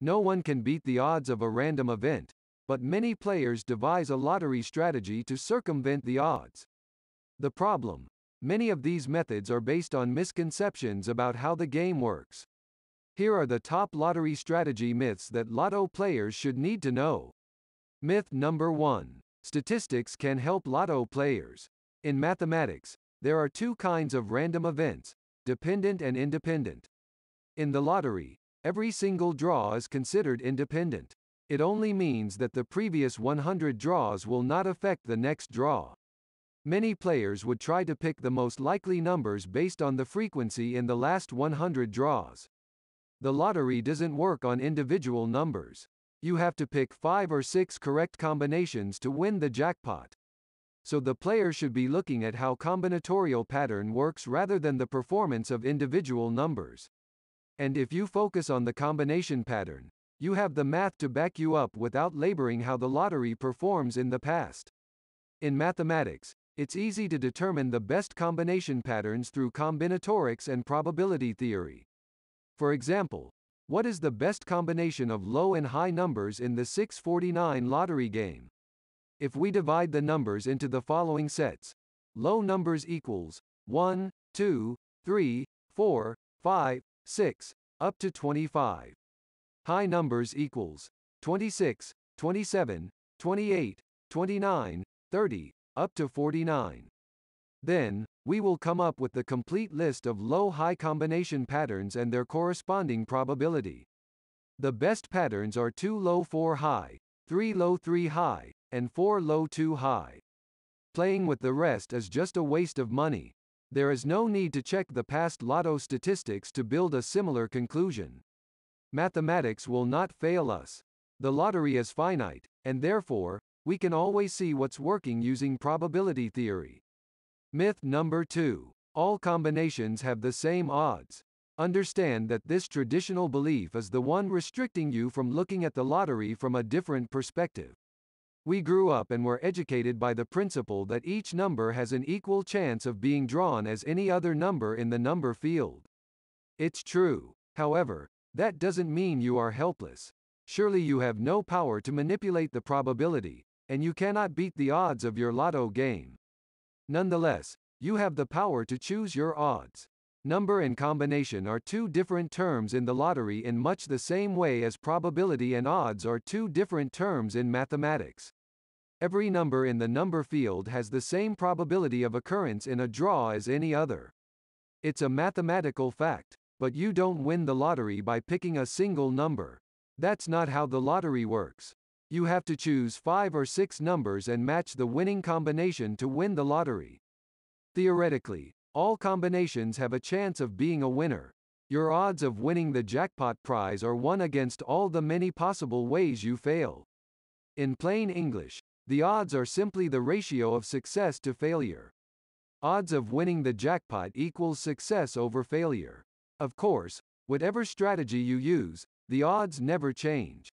No one can beat the odds of a random event, but many players devise a lottery strategy to circumvent the odds. The problem? Many of these methods are based on misconceptions about how the game works. Here are the top lottery strategy myths that lotto players should need to know. Myth number 1. Statistics can help lotto players. In mathematics, there are two kinds of random events, dependent and independent. In the lottery, every single draw is considered independent. It only means that the previous 100 draws will not affect the next draw. Many players would try to pick the most likely numbers based on the frequency in the last 100 draws. The lottery doesn't work on individual numbers. You have to pick 5 or 6 correct combinations to win the jackpot. So the player should be looking at how combinatorial pattern works rather than the performance of individual numbers. And if you focus on the combination pattern, you have the math to back you up without laboring how the lottery performs in the past. In mathematics, it's easy to determine the best combination patterns through combinatorics and probability theory. For example, what is the best combination of low and high numbers in the 649 lottery game? If we divide the numbers into the following sets, low numbers equals 1, 2, 3, 4, 5, 6, up to 25. High numbers equals 26, 27, 28, 29, 30, up to 49. Then, we will come up with the complete list of low-high combination patterns and their corresponding probability. The best patterns are 2 low 4 high, 3 low 3 high, and 4 low 2 high. Playing with the rest is just a waste of money. There is no need to check the past lotto statistics to build a similar conclusion. Mathematics will not fail us. The lottery is finite, and therefore, we can always see what's working using probability theory. Myth number 2. All combinations have the same odds. Understand that this traditional belief is the one restricting you from looking at the lottery from a different perspective. We grew up and were educated by the principle that each number has an equal chance of being drawn as any other number in the number field. It's true. However, that doesn't mean you are helpless. Surely you have no power to manipulate the probability, and you cannot beat the odds of your lotto game. Nonetheless, you have the power to choose your odds. Number and combination are two different terms in the lottery in much the same way as probability and odds are two different terms in mathematics. Every number in the number field has the same probability of occurrence in a draw as any other. It's a mathematical fact, but you don't win the lottery by picking a single number. That's not how the lottery works. You have to choose five or six numbers and match the winning combination to win the lottery. Theoretically, all combinations have a chance of being a winner. Your odds of winning the jackpot prize are 1 against all the many possible ways you fail. In plain English, the odds are simply the ratio of success to failure. Odds of winning the jackpot equals success over failure. Of course, whatever strategy you use, the odds never change.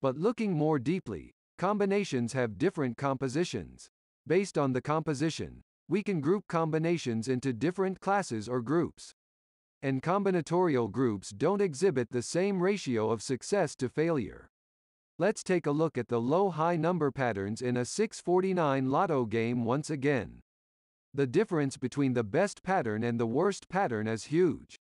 But looking more deeply, combinations have different compositions. Based on the composition, we can group combinations into different classes or groups. And combinatorial groups don't exhibit the same ratio of success to failure. Let's take a look at the low-high number patterns in a 649 lotto game once again. The difference between the best pattern and the worst pattern is huge.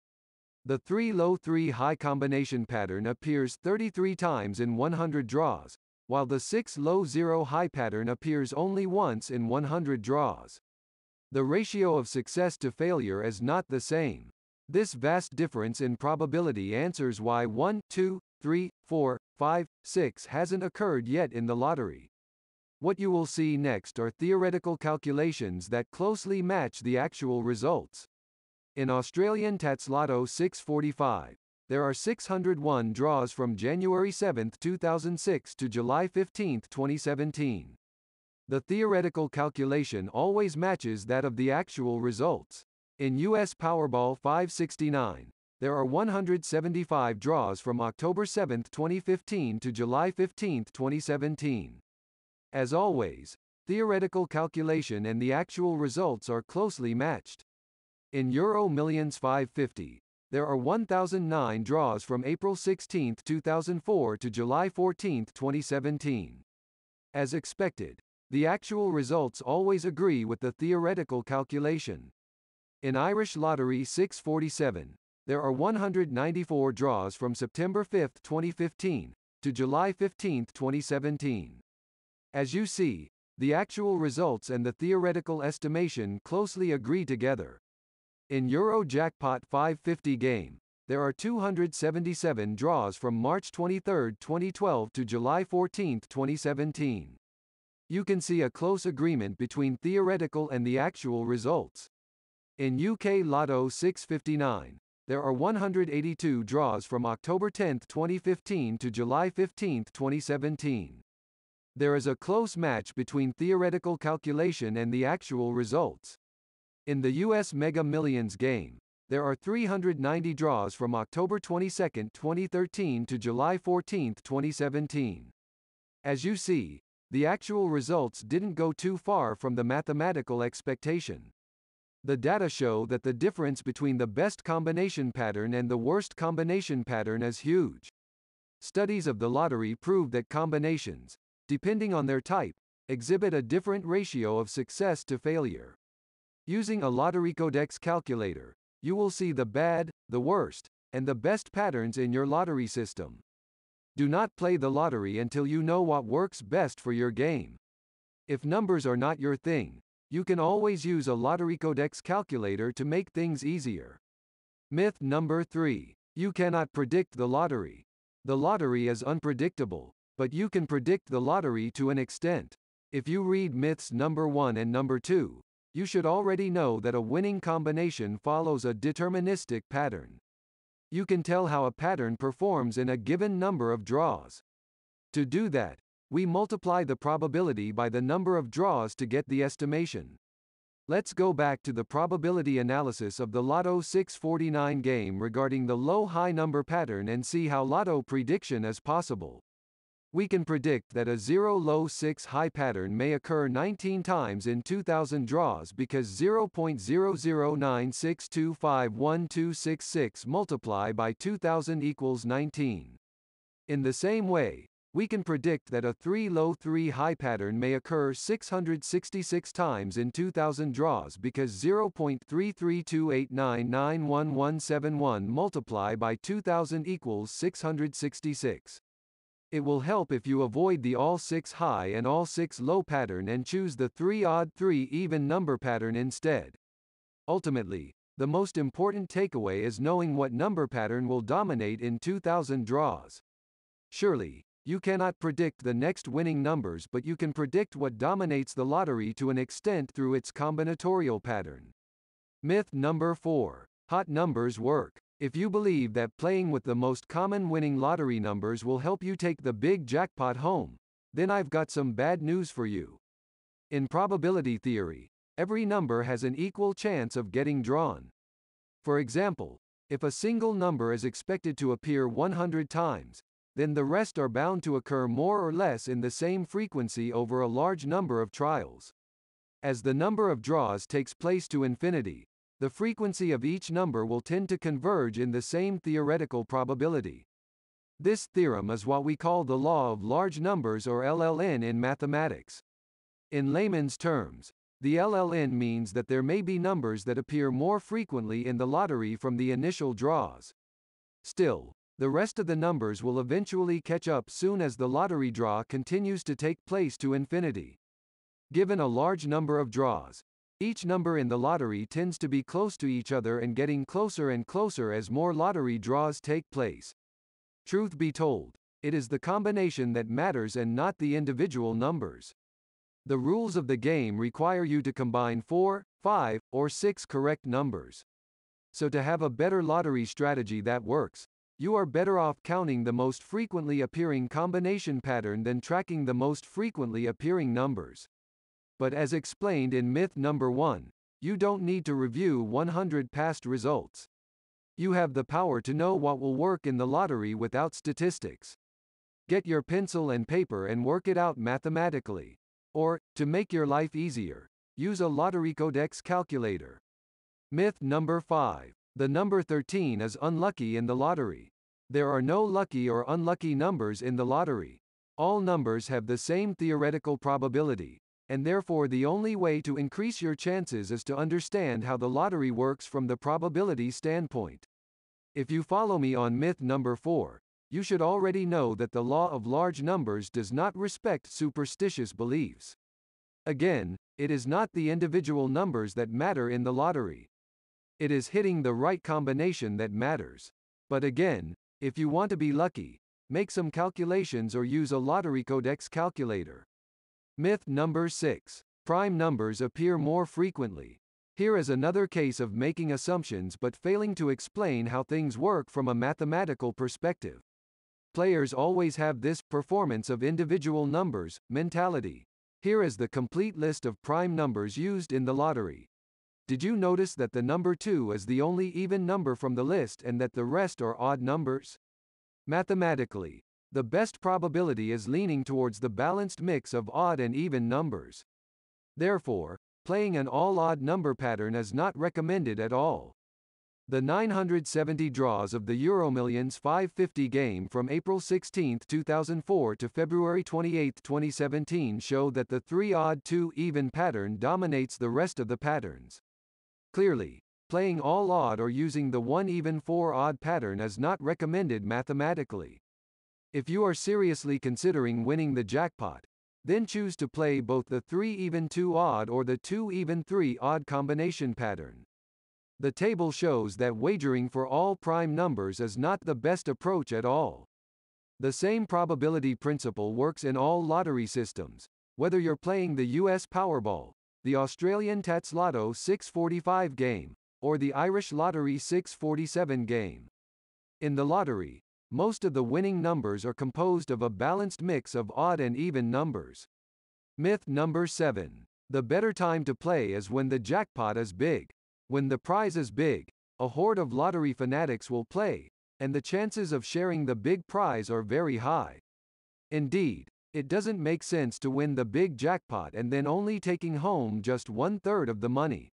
The 3 low 3 high combination pattern appears 33 times in 100 draws, while the 6 low 0 high pattern appears only once in 100 draws. The ratio of success to failure is not the same. This vast difference in probability answers why 1, 2, 3, 4, 5, 6 hasn't occurred yet in the lottery. What you will see next are theoretical calculations that closely match the actual results. In Australian TattsLotto 645, there are 601 draws from January 7, 2006 to July 15, 2017. The theoretical calculation always matches that of the actual results. In U.S. Powerball 569, there are 175 draws from October 7, 2015 to July 15, 2017. As always, theoretical calculation and the actual results are closely matched. In Euro Millions 550, there are 1,009 draws from April 16, 2004 to July 14, 2017. As expected, the actual results always agree with the theoretical calculation. In Irish Lottery 647, there are 194 draws from September 5, 2015, to July 15, 2017. As you see, the actual results and the theoretical estimation closely agree together. In Euro Jackpot 550 game, there are 277 draws from March 23, 2012 to July 14, 2017. You can see a close agreement between theoretical and the actual results. In UK Lotto 659, there are 182 draws from October 10, 2015 to July 15, 2017. There is a close match between theoretical calculation and the actual results. In the US Mega Millions game, there are 390 draws from October 22, 2013 to July 14, 2017. As you see, the actual results didn't go too far from the mathematical expectation. The data show that the difference between the best combination pattern and the worst combination pattern is huge. Studies of the lottery prove that combinations, depending on their type, exhibit a different ratio of success to failure. Using a lottery codex calculator, you will see the bad, the worst, and the best patterns in your lottery system. Do not play the lottery until you know what works best for your game. If numbers are not your thing, you can always use a lottery codex calculator to make things easier. Myth number 3. You cannot predict the lottery. The lottery is unpredictable, but you can predict the lottery to an extent. If you read myths number 1 and number 2, you should already know that a winning combination follows a deterministic pattern you can tell how a pattern performs in a given number of draws. To do that, we multiply the probability by the number of draws to get the estimation. Let's go back to the probability analysis of the Lotto 649 game regarding the low-high number pattern and see how Lotto prediction is possible. We can predict that a 0 low 6 high pattern may occur 19 times in 2000 draws because 0.0096251266 multiply by 2000 equals 19. In the same way, we can predict that a 3 low 3 high pattern may occur 666 times in 2000 draws because 0.3328991171 multiply by 2000 equals 666. It will help if you avoid the all 6 high and all 6 low pattern and choose the 3 odd 3 even number pattern instead. Ultimately, the most important takeaway is knowing what number pattern will dominate in 2000 draws. Surely, you cannot predict the next winning numbers but you can predict what dominates the lottery to an extent through its combinatorial pattern. Myth number 4. Hot numbers work. If you believe that playing with the most common winning lottery numbers will help you take the big jackpot home, then I've got some bad news for you. In probability theory, every number has an equal chance of getting drawn. For example, if a single number is expected to appear 100 times, then the rest are bound to occur more or less in the same frequency over a large number of trials. As the number of draws takes place to infinity, the frequency of each number will tend to converge in the same theoretical probability. This theorem is what we call the law of large numbers or LLN in mathematics. In layman's terms, the LLN means that there may be numbers that appear more frequently in the lottery from the initial draws. Still, the rest of the numbers will eventually catch up soon as the lottery draw continues to take place to infinity. Given a large number of draws, each number in the lottery tends to be close to each other and getting closer and closer as more lottery draws take place. Truth be told, it is the combination that matters and not the individual numbers. The rules of the game require you to combine 4, 5, or 6 correct numbers. So to have a better lottery strategy that works, you are better off counting the most frequently appearing combination pattern than tracking the most frequently appearing numbers. But as explained in myth number 1, you don't need to review 100 past results. You have the power to know what will work in the lottery without statistics. Get your pencil and paper and work it out mathematically. Or, to make your life easier, use a lottery codex calculator. Myth number 5. The number 13 is unlucky in the lottery. There are no lucky or unlucky numbers in the lottery. All numbers have the same theoretical probability, and therefore the only way to increase your chances is to understand how the lottery works from the probability standpoint. If you follow me on myth number 4, you should already know that the law of large numbers does not respect superstitious beliefs. Again, it is not the individual numbers that matter in the lottery. It is hitting the right combination that matters. But again, if you want to be lucky, make some calculations or use a lottery codex calculator. Myth number 6. Prime numbers appear more frequently. Here is another case of making assumptions but failing to explain how things work from a mathematical perspective. Players always have this performance of individual numbers mentality. Here is the complete list of prime numbers used in the lottery. Did you notice that the number 2 is the only even number from the list and that the rest are odd numbers? Mathematically, the best probability is leaning towards the balanced mix of odd and even numbers. Therefore, playing an all-odd number pattern is not recommended at all. The 970 draws of the Euromillions 550 game from April 16, 2004 to February 28, 2017 show that the 3 odd 2 even pattern dominates the rest of the patterns. Clearly, playing all odd or using the 1 even 4 odd pattern is not recommended mathematically. If you are seriously considering winning the jackpot, then choose to play both the 3 even 2 odd or the 2 even 3 odd combination pattern. The table shows that wagering for all prime numbers is not the best approach at all. The same probability principle works in all lottery systems, whether you're playing the US Powerball, the Australian Tatts Lotto 645 game, or the Irish Lottery 647 game. In the lottery, most of the winning numbers are composed of a balanced mix of odd and even numbers. Myth number 7. The better time to play is when the jackpot is big. When the prize is big, a horde of lottery fanatics will play, and the chances of sharing the big prize are very high. Indeed, it doesn't make sense to win the big jackpot and then only taking home just one third of the money.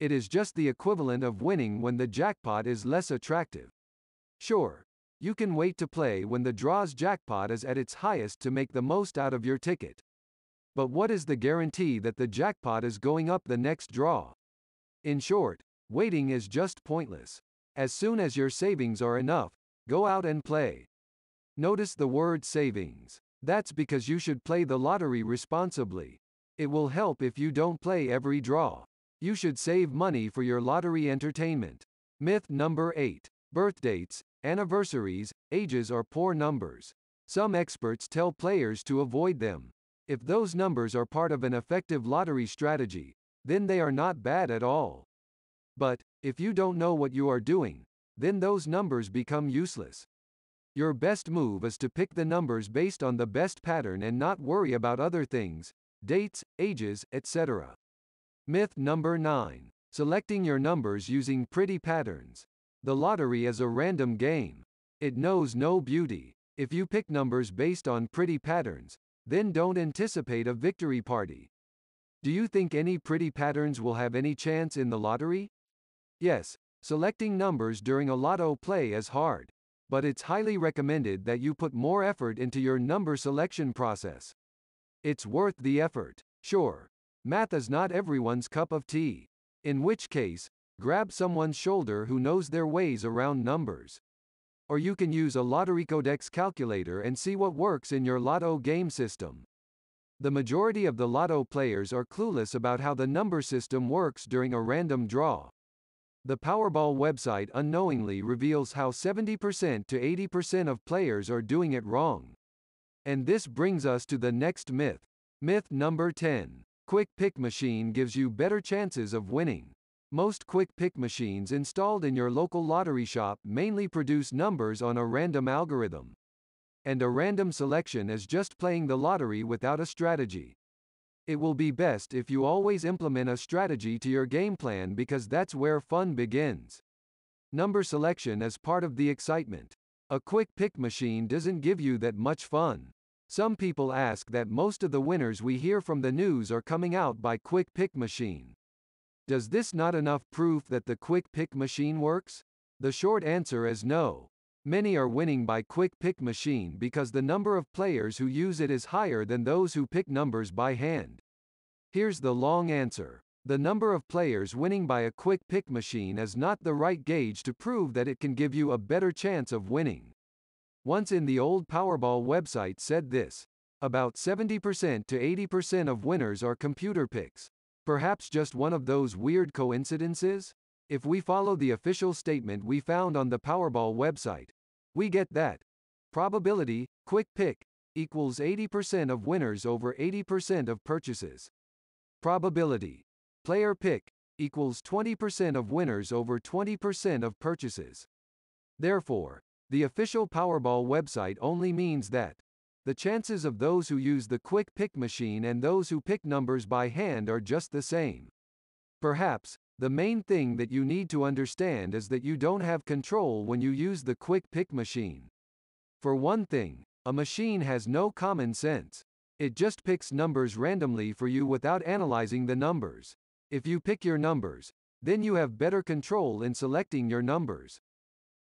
It is just the equivalent of winning when the jackpot is less attractive. Sure, you can wait to play when the draw's jackpot is at its highest to make the most out of your ticket. But what is the guarantee that the jackpot is going up the next draw? In short, waiting is just pointless. As soon as your savings are enough, go out and play. Notice the word savings. That's because you should play the lottery responsibly. It will help if you don't play every draw. You should save money for your lottery entertainment. Myth number 8. Birthdates, anniversaries, ages are poor numbers. Some experts tell players to avoid them. If those numbers are part of an effective lottery strategy, then they are not bad at all. But, if you don't know what you are doing, then those numbers become useless. Your best move is to pick the numbers based on the best pattern and not worry about other things, dates, ages, etc. Myth number 9. Selecting your numbers using pretty patterns. The lottery is a random game. It knows no beauty. If you pick numbers based on pretty patterns, then don't anticipate a victory party. Do you think any pretty patterns will have any chance in the lottery? Yes, selecting numbers during a lotto play is hard but it's highly recommended that you put more effort into your number selection process. It's worth the effort. Sure. Math is not everyone's cup of tea. In which case, grab someone's shoulder who knows their ways around numbers. Or you can use a Lottery Codex calculator and see what works in your Lotto game system. The majority of the Lotto players are clueless about how the number system works during a random draw. The Powerball website unknowingly reveals how 70% to 80% of players are doing it wrong. And this brings us to the next myth. Myth number 10. Quick Pick Machine gives you better chances of winning. Most quick pick machines installed in your local lottery shop mainly produce numbers on a random algorithm. And a random selection is just playing the lottery without a strategy. It will be best if you always implement a strategy to your game plan because that's where fun begins. Number selection is part of the excitement. A quick pick machine doesn't give you that much fun. Some people ask that most of the winners we hear from the news are coming out by quick pick machine. Does this not enough proof that the quick pick machine works? The short answer is no. Many are winning by quick pick machine because the number of players who use it is higher than those who pick numbers by hand. Here's the long answer. The number of players winning by a quick pick machine is not the right gauge to prove that it can give you a better chance of winning. Once in the old Powerball website said this. About 70% to 80% of winners are computer picks. Perhaps just one of those weird coincidences? If we follow the official statement we found on the Powerball website, we get that probability, quick pick, equals 80% of winners over 80% of purchases. Probability, player pick, equals 20% of winners over 20% of purchases. Therefore, the official Powerball website only means that the chances of those who use the quick pick machine and those who pick numbers by hand are just the same. Perhaps, the main thing that you need to understand is that you don't have control when you use the quick pick machine. For one thing, a machine has no common sense. It just picks numbers randomly for you without analyzing the numbers. If you pick your numbers, then you have better control in selecting your numbers.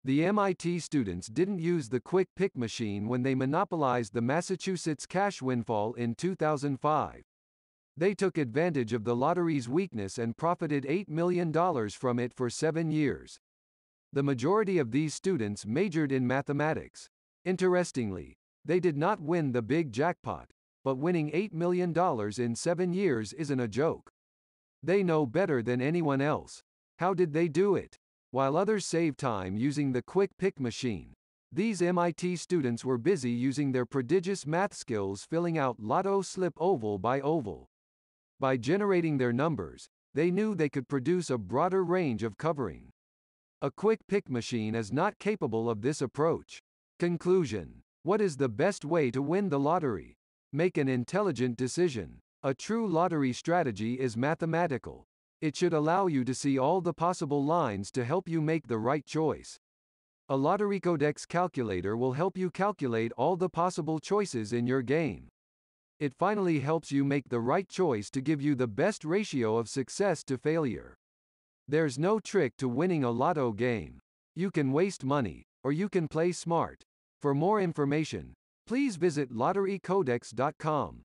The MIT students didn't use the quick pick machine when they monopolized the Massachusetts cash windfall in 2005. They took advantage of the lottery's weakness and profited $8 million from it for seven years. The majority of these students majored in mathematics. Interestingly, they did not win the big jackpot, but winning $8 million in seven years isn't a joke. They know better than anyone else. How did they do it? While others save time using the quick pick machine, these MIT students were busy using their prodigious math skills filling out lotto slip oval by oval. By generating their numbers, they knew they could produce a broader range of covering. A quick pick machine is not capable of this approach. Conclusion. What is the best way to win the lottery? Make an intelligent decision. A true lottery strategy is mathematical. It should allow you to see all the possible lines to help you make the right choice. A Lottery Codex calculator will help you calculate all the possible choices in your game. It finally helps you make the right choice to give you the best ratio of success to failure. There's no trick to winning a lotto game. You can waste money, or you can play smart. For more information, please visit lotterycodex.com.